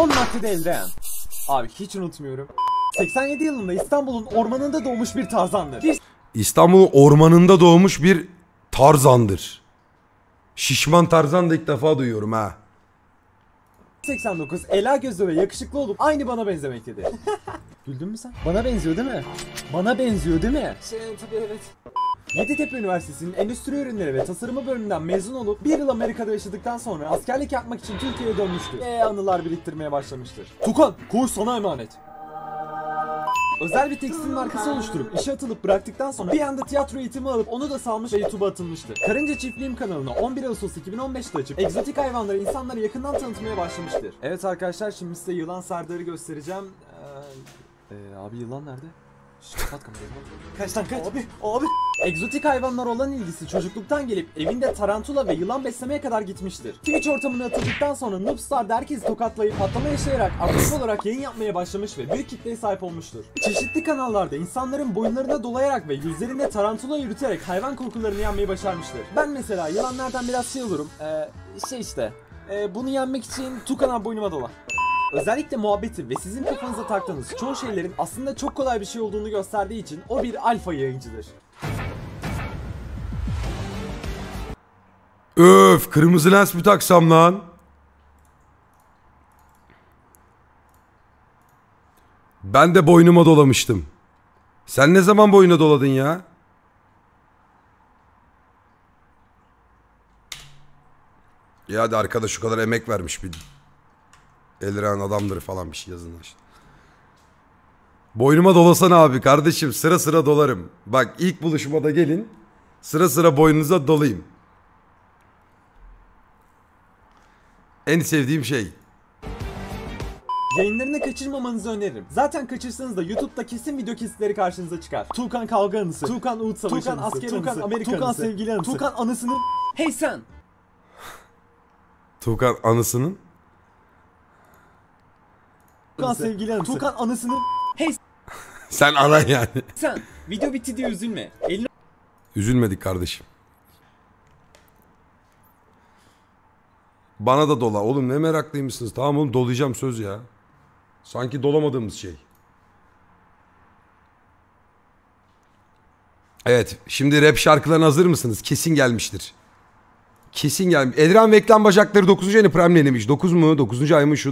10 maddede eldiren. Abi hiç unutmuyorum. 87 yılında İstanbul'un ormanında doğmuş bir Tarzan'dır. Bir İstanbul'un ormanında doğmuş bir Tarzan'dır. Şişman Tarzan da ilk defa duyuyorum ha. 89 ela gözlü ve yakışıklı olup aynı bana benzemektedir. Güldün mü sen? Bana benziyor değil mi? Bana benziyor değil mi? Şey tabii evet. Yeditepe Üniversitesi'nin Endüstri Ürünleri ve Tasarımı bölümünden mezun olup bir yıl Amerika'da yaşadıktan sonra askerlik yapmak için Türkiye'ye dönmüştür. Ve anılar biriktirmeye başlamıştır. Tukan, koğuş sana emanet. Özel bir tekstil markası oluşturup işe atılıp bıraktıktan sonra bir anda tiyatro eğitimi alıp onu da salmış ve YouTube'a atılmıştır. Karınca Çiftliğim kanalını 11 Ağustos 2015'te açıp egzotik hayvanları insanlara yakından tanıtmaya başlamıştır. Evet arkadaşlar şimdi size yılan Serdar'ı göstereceğim. Ee, e, abi yılan nerede? Kapat kamerayı. Kaç lan kaç. Abi abi. Egzotik hayvanlar olan ilgisi çocukluktan gelip evinde tarantula ve yılan beslemeye kadar gitmiştir. Twitch ortamına atıldıktan sonra Noobstar'da herkesi tokatlayıp patlama yaşayarak aktif olarak yayın yapmaya başlamış ve büyük kitleye sahip olmuştur. Çeşitli kanallarda insanların boyunlarına dolayarak ve yüzlerinde tarantula yürüterek hayvan korkularını yenmeyi başarmıştır. Ben mesela yılanlardan biraz şey olurum. Ee, şey işte. Ee, bunu yenmek için Tukan boynuma dola. Özellikle muhabbeti ve sizin kafanıza taktığınız çoğu şeylerin aslında çok kolay bir şey olduğunu gösterdiği için o bir alfa yayıncıdır. Öf kırmızı lens mi taksam lan? Ben de boynuma dolamıştım. Sen ne zaman boyuna doladın ya? Ya hadi arkadaş şu kadar emek vermiş bir Eliren adamdır falan bir şey yazın işte. Boynuma dolasana abi kardeşim sıra sıra dolarım. Bak ilk buluşmada da gelin sıra sıra boynunuza dolayım. En sevdiğim şey. Yayınlarını kaçırmamanızı öneririm. Zaten kaçırsanız da YouTube'da kesin video kesitleri karşınıza çıkar. Tuğkan kavga anısı, Tuğkan Uğut Savaşı Tuğkan asker Tuğkan anısı, Amerika Tuğkan anısı, sevgili anısı, Tuğkan anısının... Hey sen! Tuğkan anısının. Tuğkan sevgili anısı, Tuğkan anısının... Hey Sen ana yani. sen! Video bitti diye üzülme. Elini Üzülmedik kardeşim. Bana da dola. Oğlum ne meraklıymışsınız. Tamam oğlum dolayacağım söz ya. Sanki dolamadığımız şey. Evet. Şimdi rap şarkılarına hazır mısınız? Kesin gelmiştir. Kesin gelmiş. Edren ve ekran bacakları 9. ayını Prime denemiş. 9 mu? 9. ay mı? Şunu